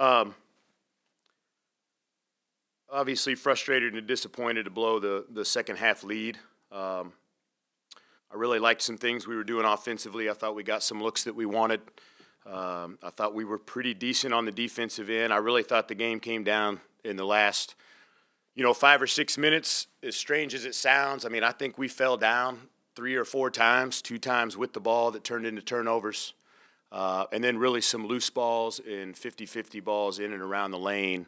Um, obviously frustrated and disappointed to blow the, the second half lead. Um, I really liked some things we were doing offensively. I thought we got some looks that we wanted. Um, I thought we were pretty decent on the defensive end. I really thought the game came down in the last, you know, five or six minutes. As strange as it sounds, I mean, I think we fell down three or four times, two times with the ball that turned into turnovers. Uh, and then really some loose balls and 50-50 balls in and around the lane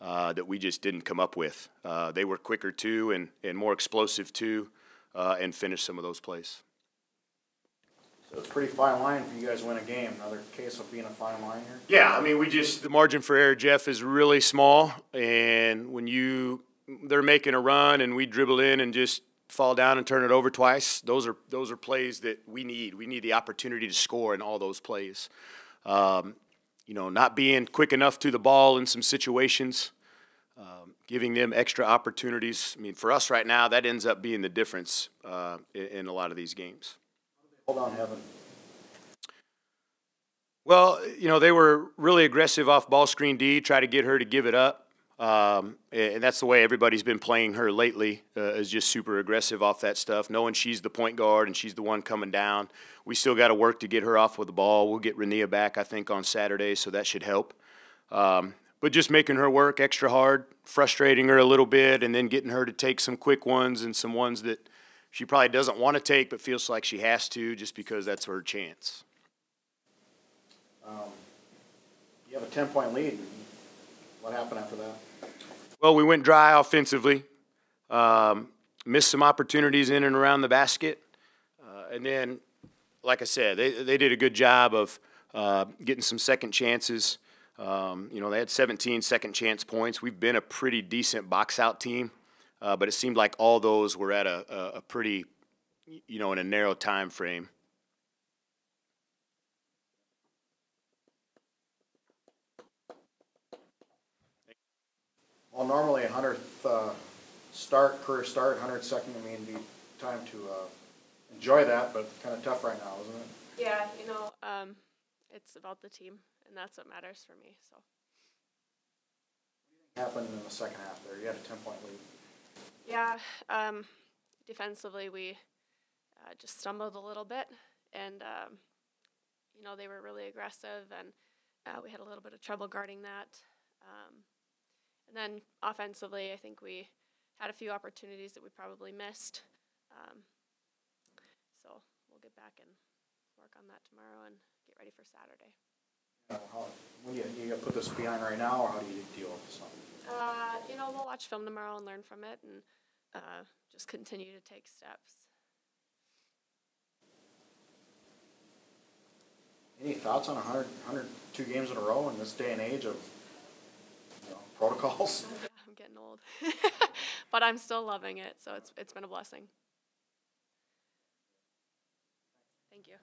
uh, that we just didn't come up with. Uh, they were quicker too and, and more explosive too uh, and finished some of those plays. So it's a pretty fine line if you guys win a game. Another case of being a fine line here. Yeah, I mean, we just the margin for error, Jeff, is really small, and when you they're making a run and we dribble in and just fall down and turn it over twice, those are those are plays that we need. We need the opportunity to score in all those plays. Um, you know, not being quick enough to the ball in some situations, um, giving them extra opportunities. I mean, for us right now, that ends up being the difference uh, in, in a lot of these games. Hold on, Heaven. Well, you know, they were really aggressive off ball screen D, try to get her to give it up. Um, and that's the way everybody's been playing her lately, uh, is just super aggressive off that stuff, knowing she's the point guard and she's the one coming down. We still got to work to get her off with the ball. We'll get Renia back, I think, on Saturday, so that should help. Um, but just making her work extra hard, frustrating her a little bit, and then getting her to take some quick ones and some ones that she probably doesn't want to take but feels like she has to just because that's her chance. Um, you have a ten-point lead. What happened after that? Well, we went dry offensively, um, missed some opportunities in and around the basket, uh, and then, like I said, they they did a good job of uh, getting some second chances. Um, you know, they had 17 second chance points. We've been a pretty decent box out team, uh, but it seemed like all those were at a, a, a pretty, you know, in a narrow time frame. Normally a hundredth uh, start, career start, hundred second, I mean, be time to uh, enjoy that, but kind of tough right now, isn't it? Yeah, you know, um, it's about the team, and that's what matters for me. So Happened in the second half there. You had a ten-point lead. yeah, um, defensively we uh, just stumbled a little bit, and um, you know they were really aggressive, and uh, we had a little bit of trouble guarding that. Um, and then offensively, I think we had a few opportunities that we probably missed. Um, so we'll get back and work on that tomorrow and get ready for Saturday. Uh, how, when you, you put this behind right now, or how do you deal with this? Uh, you know, we'll watch film tomorrow and learn from it and uh, just continue to take steps. Any thoughts on a hundred, hundred two games in a row in this day and age of protocols? I'm getting old, but I'm still loving it. So it's it's been a blessing. Thank you.